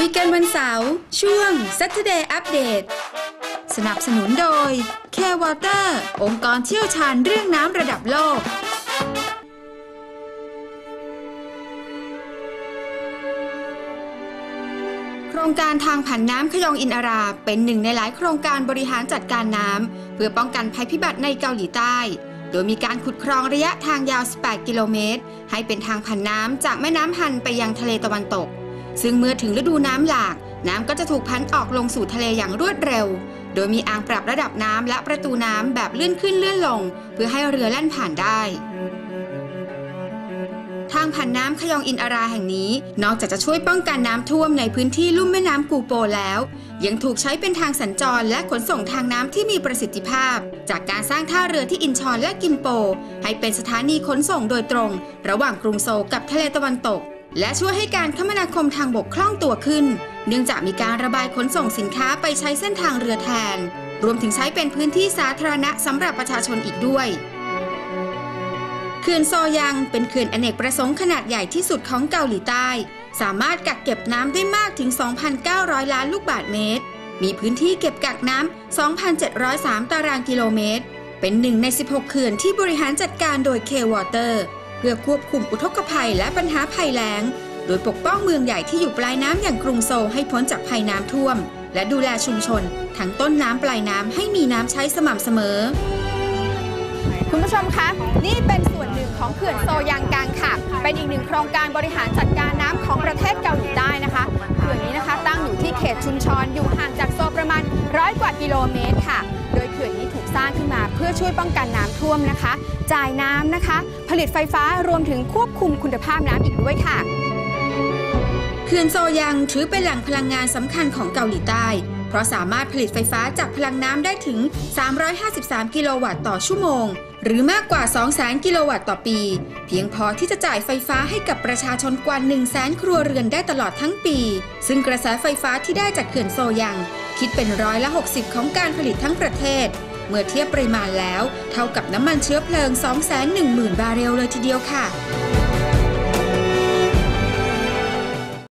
คุยกันวันเสาร์ช่วง Saturday Update สนับสนุนโดย c a r e Water องค์กรเชี่ยวชาญเรื่องน้ำระดับโลก โครงการทางผันน้ำขยองอินอารา เป็นหนึ่งในหลายโครงการบริหารจัดการน้ำ เพื่อป้องกันภัยพิบัติในเกาหลีใต้ โดยมีการขุดครองระยะทางยาว 18 กิโลเมตร ให้เป็นทางผันน้ำจากแม่น้ำฮันไปยังทะเลตะวันตก ซึ่งเมื่อถึงฤดูน้ำหลาก น้ำก็จะถูกพันออกลงสู่ทะเลอย่างรวดเร็ว โดยมีอ่างปรับระดับน้ำและประตูน้ำแบบเลื่อนขึ้นเลื่อนลง เพื่อให้เรือแล่นผ่านได้ ทางผ่านน้ำขยองอินอาราแห่งนี้ นอกจากจะช่วยป้องกันน้ำท่วมในพื้นที่ลุ่มแม่น้ำกูโปแล้ว ยังถูกใช้เป็นทางสัญจรและขนส่งทางน้ำที่มีประสิทธิภาพ จากการสร้างท่าเรือที่อินชอนและกิมโป ให้เป็นสถานีขนส่งโดยตรง ระหว่างกรุงโซลกับทะเลตะวันตก และช่วยให้การคมนาคมทางบกคล่องตัวขึ้น เนื่องจากมีการระบายขนส่งสินค้าไปใช้เส้นทางเรือแทน รวมถึงใช้เป็นพื้นที่สาธารณะสำหรับประชาชนอีกด้วยเขื่อนโซยังเป็นเขื่อนอเนกประสงค์ขนาดใหญ่ที่สุดของเกาหลีใต้ สามารถกักเก็บน้ำได้มากถึง 2,900 ล้านลูกบาศก์เมตร มีพื้นที่เก็บกักน้ำ 2,703 ตารางกิโลเมตร เป็นหนึ่งใน 16 เขื่อนที่บริหารจัดการโดย K-Water เพื่อควบคุมอุทกภัยและปัญหาภัยแล้ง โดยปกป้องเมืองใหญ่ที่อยู่ปลายน้ำอย่างกรุงโซลให้พ้นจากภัยน้ำท่วม และดูแลชุมชน ทั้งต้นน้ำปลายน้ำให้มีน้ำใช้สม่ำเสมอ คุณผู้ชมคะ นี่เป็นส่วนหนึ่งของเขื่อนโซยางกังค่ะ เป็นอีกหนึ่งโครงการบริหารจัดการน้ำของประเทศเกาหลีใต้นะคะ เขื่อนนี้นะคะตั้งอยู่ที่เขตชุนชอนอยู่ ช่วยป้องกันน้ำท่วมนะคะ จ่ายน้ำนะคะ ผลิตไฟฟ้ารวมถึงควบคุมคุณภาพน้ำอีกด้วยค่ะเขื่อนโซยังถือเป็นแหล่งพลังงานสำคัญของเกาหลีใต้ เพราะสามารถผลิตไฟฟ้าจากพลังน้ำได้ถึง 353 กิโลวัตต์ต่อชั่วโมง หรือมากกว่า 200,000 กิโลวัตต์ต่อปี เพียงพอที่จะจ่ายไฟฟ้าให้กับประชาชนกว่า 100,000 ครัวเรือนได้ตลอดทั้งปี ซึ่งกระแสไฟฟ้าที่ได้จากเขื่อนโซยัง คิดเป็นร้อยละ 60 ของการผลิตทั้งประเทศ เมื่อเทียบปริมาณแล้ว เท่ากับน้ำมันเชื้อเพลิง 210,000 บาร์เรลเลยทีเดียวค่ะ